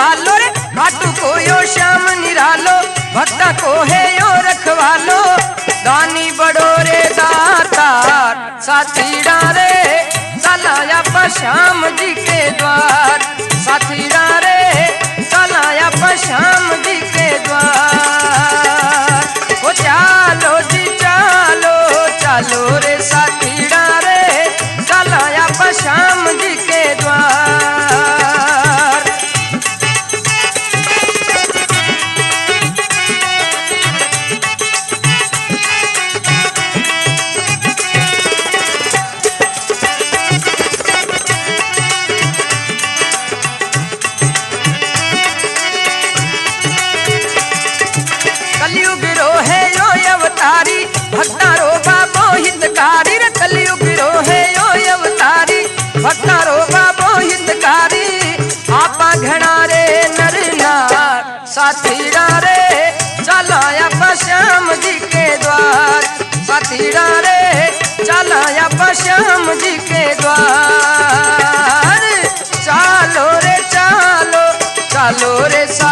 रखवालो रे। घाटू को यो श्याम निरालो, भक्ता को है यो रखवालो। दानी बड़ो रे दातार साथी रे चलाया श्याम जी के द्वार। साथी रे चलाया श्याम जी के द्वार। ओ चालो जी, चालो चालो रे साथी नार साथी रे चलाया श्याम जी के द्वार। साथी रे चलाया श्याम जी के द्वार। चालो रे, चालो चालो रे साथी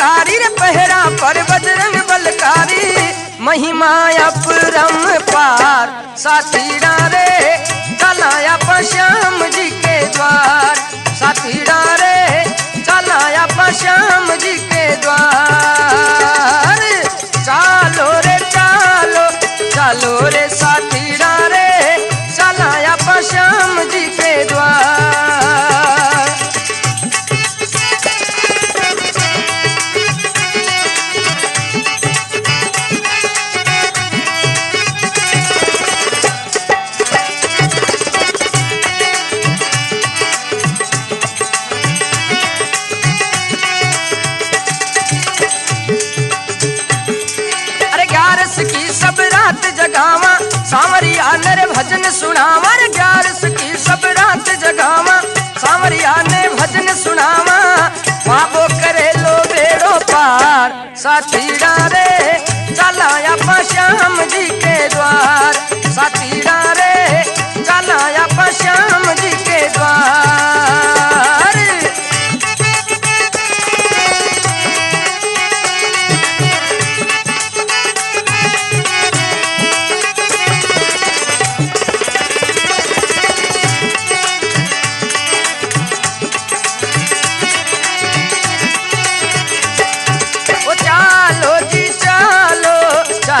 बलकारी रे पहरा पर बजरंग बलकारी। महिमा अपरम पार। साथी रे कलाया श्याम जगावा सांवरिया नर भजन सुनावा रे ग्यारस की सब रात जगावा सांवरिया ने भजन सुनावा बाबो करे लो बेड़ो पार। साथी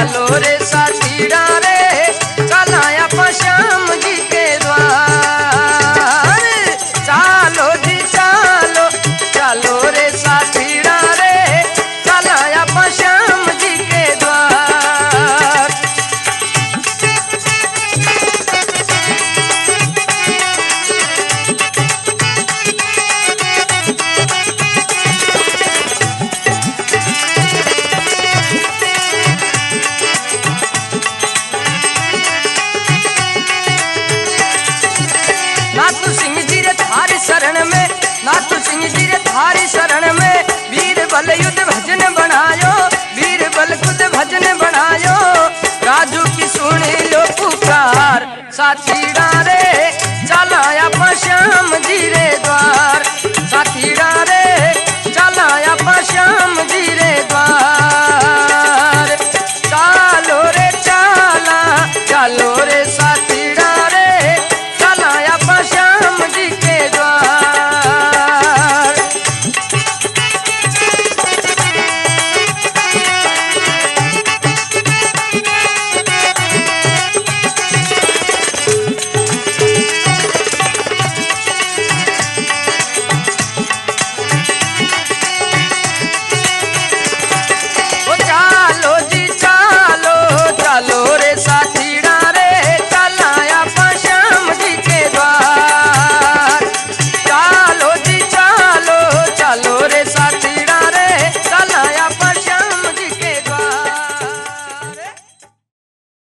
valores. बनायो वीर बल खुद भजन बनायो। राजू की सुनी लो पुकार साथी